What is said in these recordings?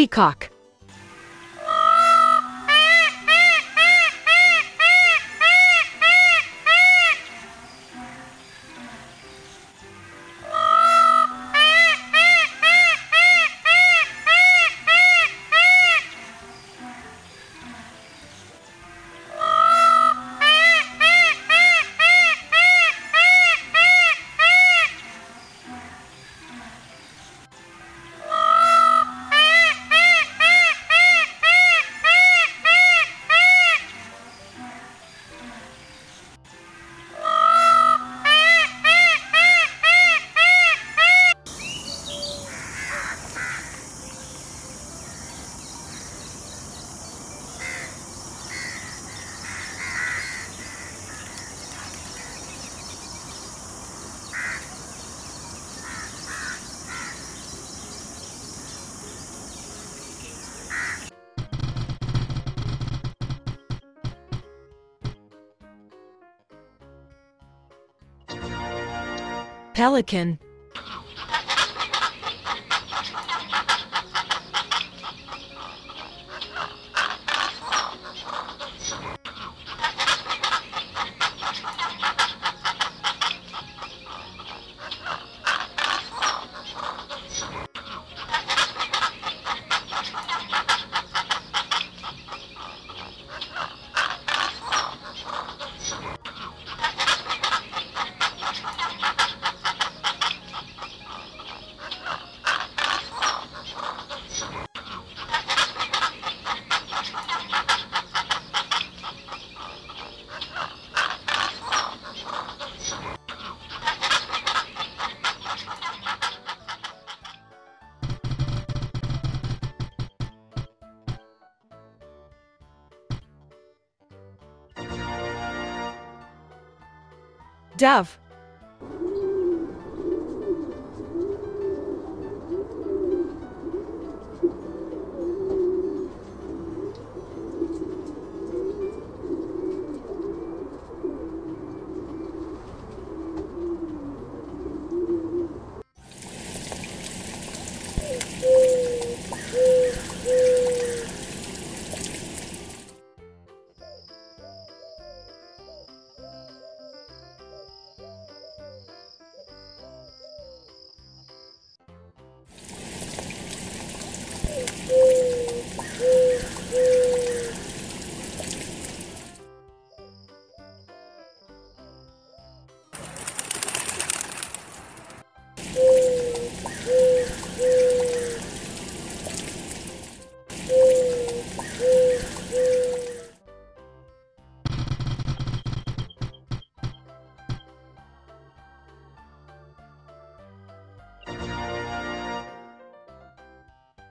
Peacock. Pelican. Dove.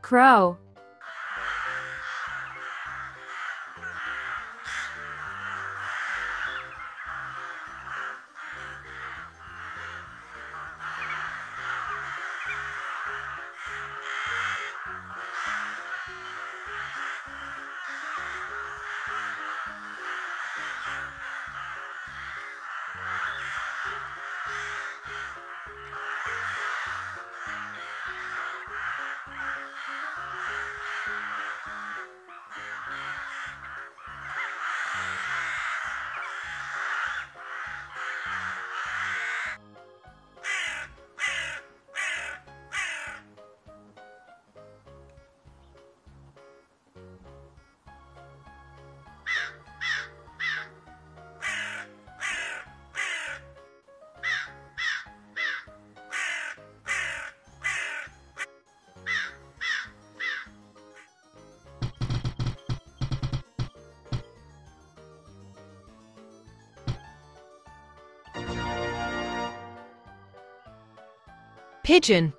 Crow. Pigeon.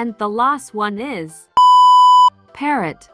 and the last one is parrot.